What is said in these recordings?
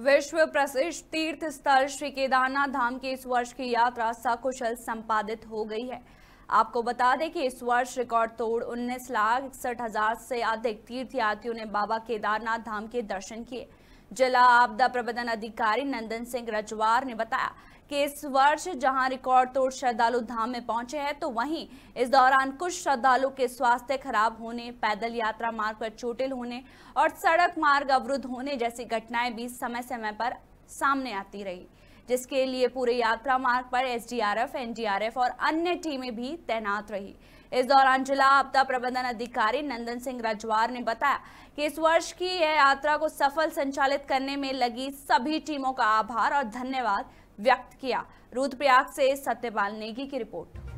विश्व प्रसिद्ध तीर्थ स्थल श्री केदारनाथ धाम की इस वर्ष की यात्रा सकुशल संपादित हो गई है। आपको बता दें कि इस वर्ष रिकॉर्ड तोड़ उन्नीस लाख इकसठ हज़ार से अधिक तीर्थयात्रियों ने बाबा केदारनाथ धाम के दर्शन किए। जिला आपदा प्रबंधन अधिकारी नंदन सिंह रजवार ने बताया कि इस वर्ष जहाँ रिकॉर्ड तोड़ श्रद्धालु धाम में पहुँचे हैं तो वहीं इस दौरान कुछ श्रद्धालु के स्वास्थ्य खराब होने, पैदल यात्रा मार्ग पर चोटिल होने और सड़क मार्ग अवरुद्ध होने जैसी घटनाएँ भी समय समय पर सामने आती रही। जिसके लिए पूरे यात्रा मार्ग पर एसडीआरएफ, एनडीआरएफ और अन्य टीमें भी तैनात रही। इस दौरान जिला आपदा प्रबंधन अधिकारी नंदन सिंह रजवार ने बताया कि इस वर्ष की यह यात्रा को सफल संचालित करने में लगी सभी टीमों का आभार और धन्यवाद व्यक्त किया। रुद्रप्रयाग से सत्यपाल नेगी की रिपोर्ट।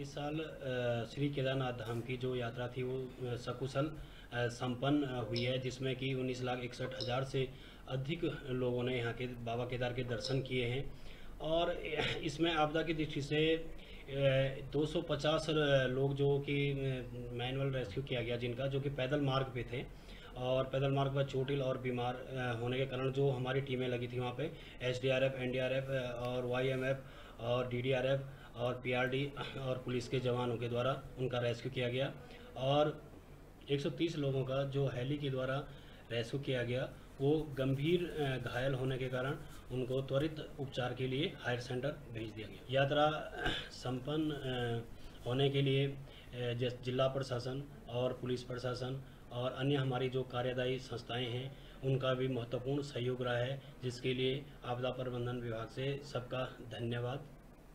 इस साल श्री केदारनाथ धाम की जो यात्रा थी वो सकुशल संपन्न हुई है, जिसमें कि उन्नीस लाख इकसठ हज़ार से अधिक लोगों ने यहाँ के बाबा केदार के दर्शन किए हैं। और इसमें आपदा की दृष्टि से 250 लोग जो कि मैनुअल रेस्क्यू किया गया जिनका, जो कि पैदल मार्ग पे थे। और पैदल मार्ग पर चोटिल और बीमार होने के कारण जो हमारी टीमें लगी थी वहाँ पे S D R F N D R F और वाई एम एफ़ और डी डी आर एफ़ और पी आर डी और पुलिस के जवानों के द्वारा उनका रेस्क्यू किया गया और 130 लोगों का जो हेली के द्वारा रेस्क्यू किया गया, वो गंभीर घायल होने के कारण उनको त्वरित उपचार के लिए हायर सेंटर भेज दिया गया। यात्रा संपन्न होने के लिए जिला प्रशासन और पुलिस प्रशासन और अन्य हमारी जो कार्यदायी संस्थाएँ हैं, उनका भी महत्वपूर्ण सहयोग रहा है, जिसके लिए आपदा प्रबंधन विभाग से सबका धन्यवाद।